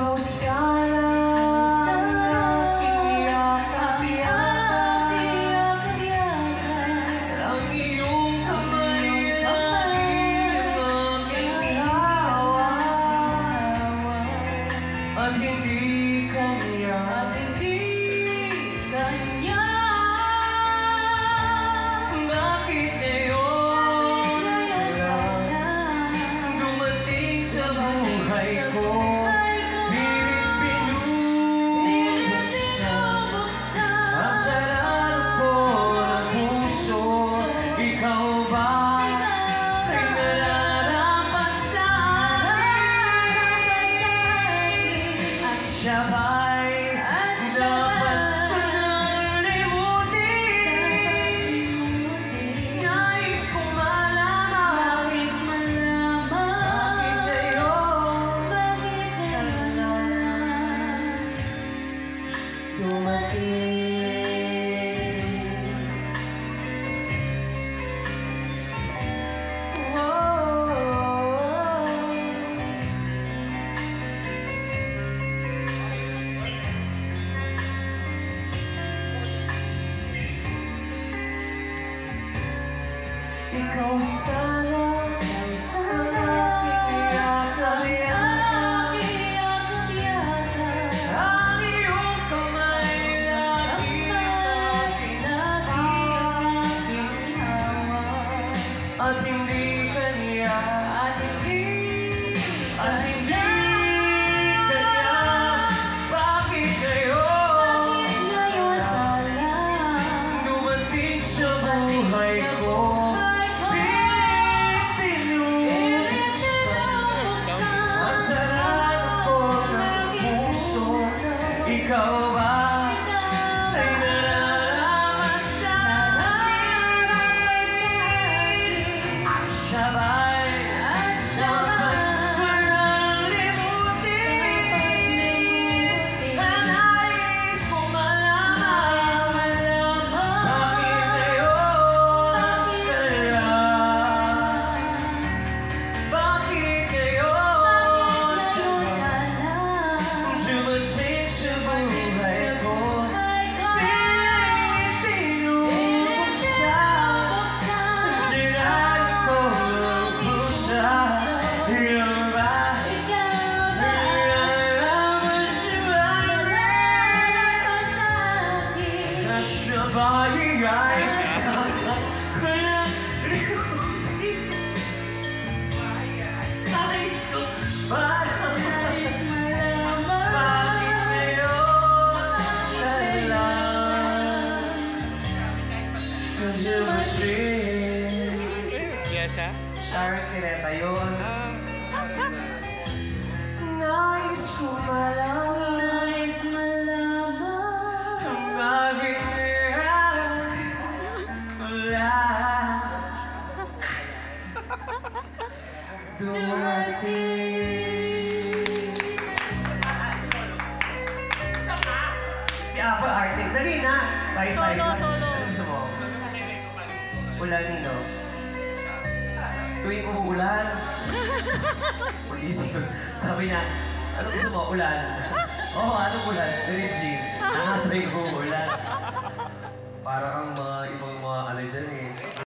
so strong. Akin At dapat ko nang limutin Nais kong malaman Bakit ngayon? Dumating go sun. Go. Lang Kasi machine Yes, ha? Sharon Quireta yun Ah. Dali na! Bye bye. Solo, solo. Ano gusto mo? Ulan nino. Tuwing umuulan. Isip ko. Sabi niya, ano gusto mo? Ulan. Oo, oh, anong ulan? Very Jean. Ah, tuwing umuulan. Para kang mga ibang mga ano dyan eh.